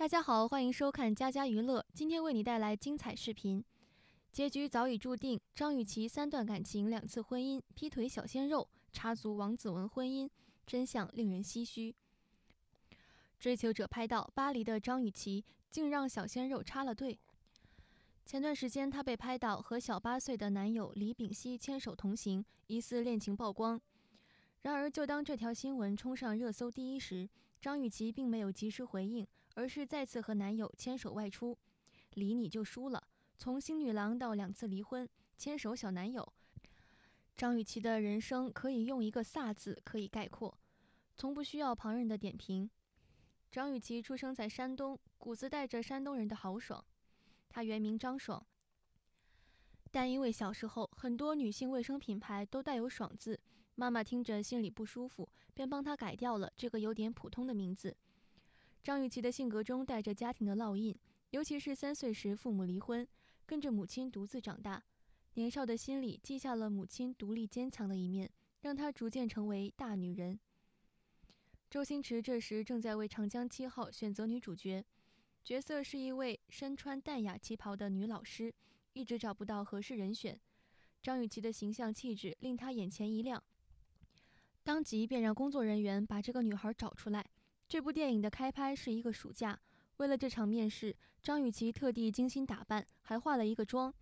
大家好，欢迎收看家家娱乐。今天为你带来精彩视频。结局早已注定，张雨绮三段感情，两次婚姻，劈腿小鲜肉，插足王子文婚姻，真相令人唏嘘。追求者拍到巴黎的张雨绮竟让小鲜肉插了队。前段时间，她被拍到和小八岁的男友李秉熙牵手同行，疑似恋情曝光。然而，就当这条新闻冲上热搜第一时，张雨绮并没有及时回应，而是再次和男友牵手外出。离你就输了，从新女郎到两次离婚，牵手小男友，张雨绮的人生可以用一个“飒”字可以概括，从不需要旁人的点评。张雨绮出生在山东，骨子带着山东人的豪爽。她原名张爽，但因为小时候很多女性卫生品牌都带有“爽”字。妈妈听着心里不舒服，便帮她改掉了这个有点普通的名字。张雨绮的性格中带着家庭的烙印，尤其是三岁时父母离婚，跟着母亲独自长大，年少的心里记下了母亲独立坚强的一面，让她逐渐成为大女人。周星驰这时正在为《长江七号》选择女主角，角色是一位身穿淡雅旗袍的女老师，一直找不到合适人选。张雨绮的形象气质令他眼前一亮。当即便让工作人员把这个女孩找出来。这部电影的开拍是一个暑假，为了这场面试，张雨绮特地精心打扮，还化了一个妆。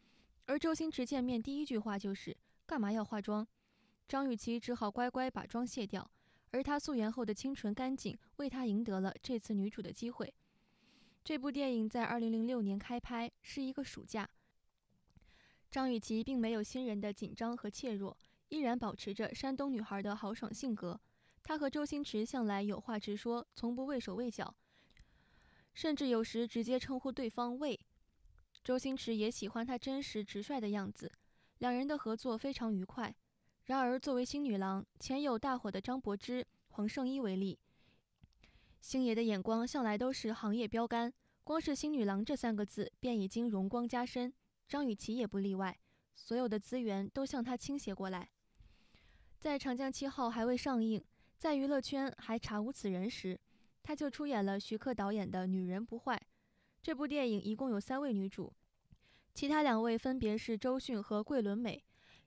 而周星驰见面第一句话就是：“干嘛要化妆？”张雨绮只好乖乖把妆卸掉。而她素颜后的清纯干净，为她赢得了这次女主的机会。这部电影在2006年开拍，是一个暑假。张雨绮并没有新人的紧张和怯弱。依然保持着山东女孩的豪爽性格，他和周星驰向来有话直说，从不畏手畏脚，甚至有时直接称呼对方“喂”。周星驰也喜欢他真实直率的样子，两人的合作非常愉快。然而，作为新女郎，前有大火的张柏芝、黄圣依为例，星爷的眼光向来都是行业标杆，光是“新女郎”这三个字便已经荣光加身，张雨绮也不例外，所有的资源都向她倾斜过来。在《长江七号》还未上映，在娱乐圈还查无此人时，他就出演了徐克导演的《女人不坏》。这部电影一共有三位女主，其他两位分别是周迅和桂纶镁，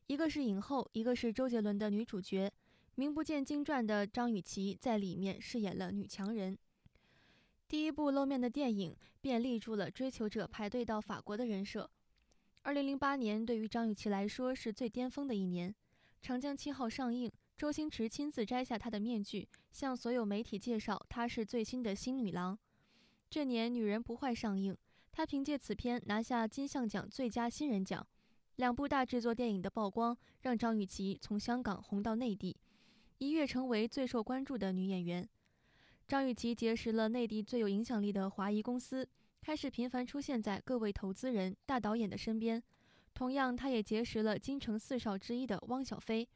一个是影后，一个是周杰伦的女主角。名不见经传的张雨绮在里面饰演了女强人。第一部露面的电影便立住了追求者排队到法国的人设。二零零八年对于张雨绮来说是最巅峰的一年。《长江七号》上映，周星驰亲自摘下她的面具，向所有媒体介绍她是最新的新女郎。这年，《女人不坏》上映，她凭借此片拿下金像奖最佳新人奖。两部大制作电影的曝光，让张雨绮从香港红到内地，一跃成为最受关注的女演员。张雨绮结识了内地最有影响力的华谊公司，开始频繁出现在各位投资人、大导演的身边。同样，她也结识了京城四少之一的汪小菲。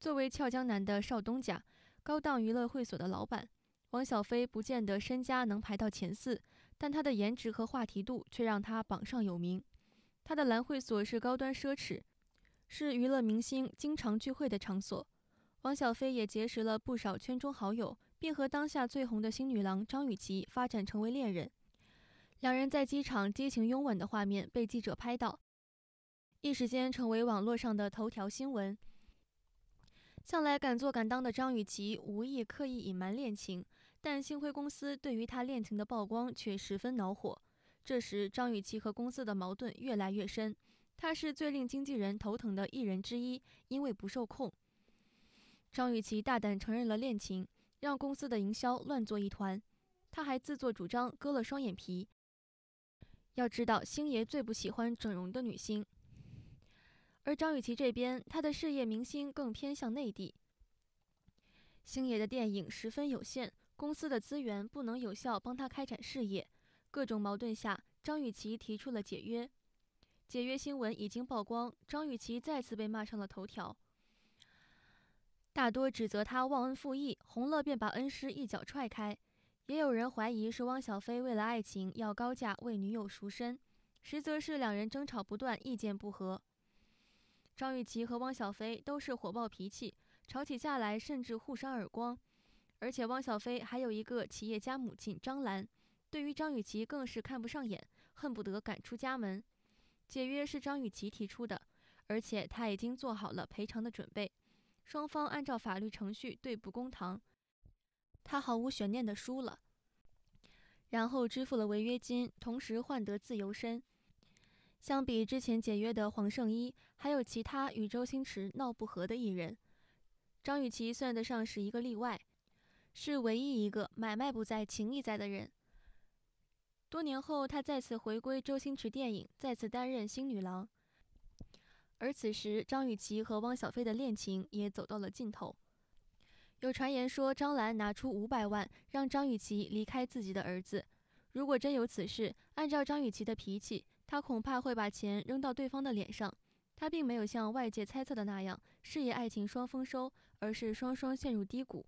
作为俏江南的少东家、高档娱乐会所的老板，王小飞不见得身家能排到前四，但他的颜值和话题度却让他榜上有名。他的蓝会所是高端奢侈，是娱乐明星经常聚会的场所。王小飞也结识了不少圈中好友，并和当下最红的新女郎张雨绮发展成为恋人。两人在机场激情拥吻的画面被记者拍到。一时间成为网络上的头条新闻。向来敢做敢当的张雨绮无意刻意隐瞒恋情，但星辉公司对于她恋情的曝光却十分恼火。这时，张雨绮和公司的矛盾越来越深。她是最令经纪人头疼的艺人之一，因为不受控。张雨绮大胆承认了恋情，让公司的营销乱作一团。她还自作主张割了双眼皮。要知道，星爷最不喜欢整容的女星。而张雨绮这边，她的事业明星更偏向内地。星爷的电影十分有限，公司的资源不能有效帮他开展事业。各种矛盾下，张雨绮提出了解约。解约新闻已经曝光，张雨绮再次被骂上了头条。大多指责他忘恩负义，红乐便把恩师一脚踹开。也有人怀疑是汪小菲为了爱情要高价为女友赎身，实则是两人争吵不断，意见不合。张雨绮和汪小菲都是火爆脾气，吵起架来甚至互扇耳光。而且汪小菲还有一个企业家母亲张兰，对于张雨绮更是看不上眼，恨不得赶出家门。解约是张雨绮提出的，而且他已经做好了赔偿的准备。双方按照法律程序对簿公堂，他毫无悬念地输了，然后支付了违约金，同时换得自由身。相比之前解约的黄圣依，还有其他与周星驰闹不和的艺人，张雨绮算得上是一个例外，是唯一一个买卖不在情义在的人。多年后，她再次回归周星驰电影，再次担任新女郎。而此时，张雨绮和汪小菲的恋情也走到了尽头。有传言说，张兰拿出五百万让张雨绮离开自己的儿子。如果真有此事，按照张雨绮的脾气，他恐怕会把钱扔到对方的脸上。他并没有像外界猜测的那样，事业爱情双丰收，而是双双陷入低谷。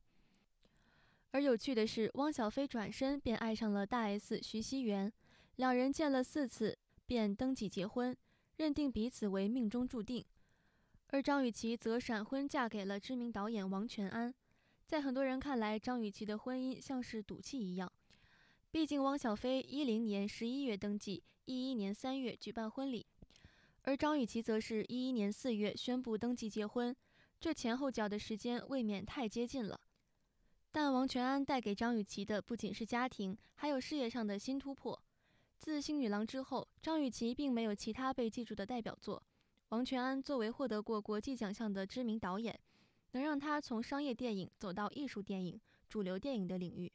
而有趣的是，汪小菲转身便爱上了大 S 徐熙媛，两人见了四次便登记结婚。认定彼此为命中注定，而张雨绮则闪婚嫁给了知名导演王全安。在很多人看来，张雨绮的婚姻像是赌气一样。毕竟汪小菲一零年十一月登记，一一年三月举办婚礼，而张雨绮则是一一年四月宣布登记结婚，这前后脚的时间未免太接近了。但王全安带给张雨绮的不仅是家庭，还有事业上的新突破。自《新女郎》之后，张雨绮并没有其他被记住的代表作。王全安作为获得过国际奖项的知名导演，能让她从商业电影走到艺术电影、主流电影的领域。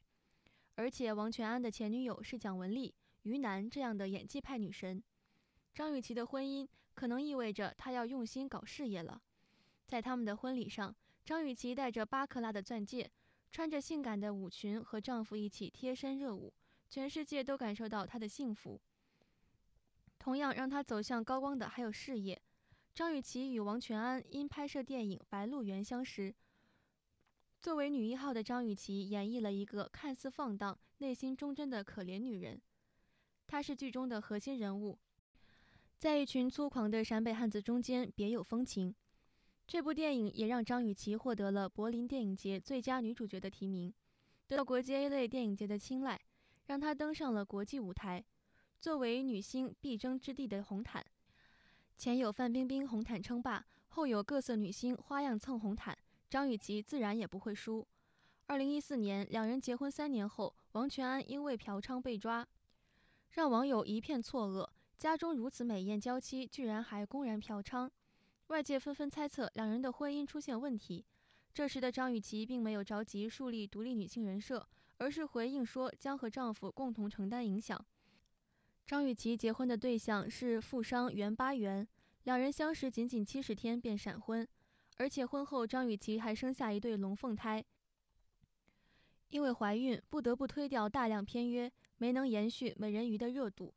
而且，王全安的前女友是蒋雯丽、于南这样的演技派女神。张雨绮的婚姻可能意味着她要用心搞事业了。在他们的婚礼上，张雨绮戴着八克拉的钻戒，穿着性感的舞裙，和丈夫一起贴身热舞。全世界都感受到她的幸福。同样让她走向高光的还有事业。张雨绮与王全安因拍摄电影《白鹿原》相识。作为女一号的张雨绮演绎了一个看似放荡、内心忠贞的可怜女人。她是剧中的核心人物，在一群粗狂的陕北汉子中间别有风情。这部电影也让张雨绮获得了柏林电影节最佳女主角的提名，得到国际 A 类电影节的青睐。让她登上了国际舞台，作为女星必争之地的红毯，前有范冰冰红毯称霸，后有各色女星花样蹭红毯，张雨绮自然也不会输。二零一四年，两人结婚三年后，王全安因为嫖娼被抓，让网友一片错愕：家中如此美艳娇妻，居然还公然嫖娼，外界纷纷猜测两人的婚姻出现问题。这时的张雨绮并没有着急树立独立女性人设。而是回应说将和丈夫共同承担影响。张雨绮结婚的对象是富商袁巴元，两人相识仅仅七十天便闪婚，而且婚后张雨绮还生下一对龙凤胎。因为怀孕不得不推掉大量片约，没能延续美人鱼的热度。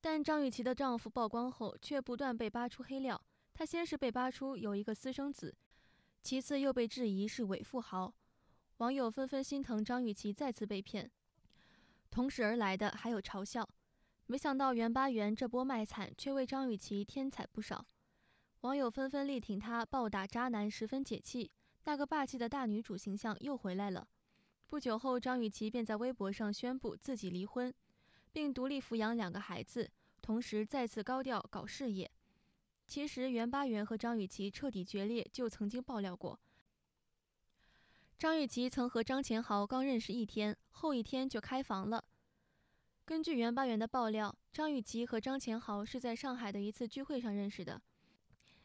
但张雨绮的丈夫曝光后，却不断被扒出黑料。他先是被扒出有一个私生子，其次又被质疑是伪富豪。网友纷纷心疼张雨绮再次被骗，同时而来的还有嘲笑。没想到袁巴元这波卖惨，却为张雨绮添彩不少。网友纷纷力挺她，暴打渣男十分解气，那个霸气的大女主形象又回来了。不久后，张雨绮便在微博上宣布自己离婚，并独立抚养两个孩子，同时再次高调搞事业。其实袁巴元和张雨绮彻底决裂，就曾经爆料过。张雨绮曾和张钱豪刚认识一天，后一天就开房了。根据袁巴元的爆料，张雨绮和张钱豪是在上海的一次聚会上认识的。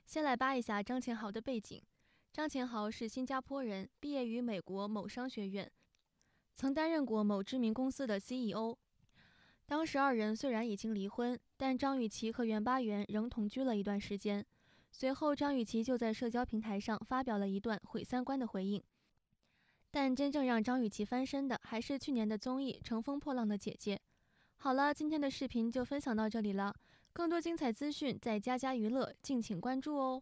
先来扒一下张前豪的背景：张前豪是新加坡人，毕业于美国某商学院，曾担任过某知名公司的 CEO。当时二人虽然已经离婚，但张雨绮和袁巴元仍同居了一段时间。随后，张雨绮就在社交平台上发表了一段毁三观的回应。但真正让张雨绮翻身的，还是去年的综艺《乘风破浪的姐姐》。好了，今天的视频就分享到这里了，更多精彩资讯在家家娱乐，敬请关注哦。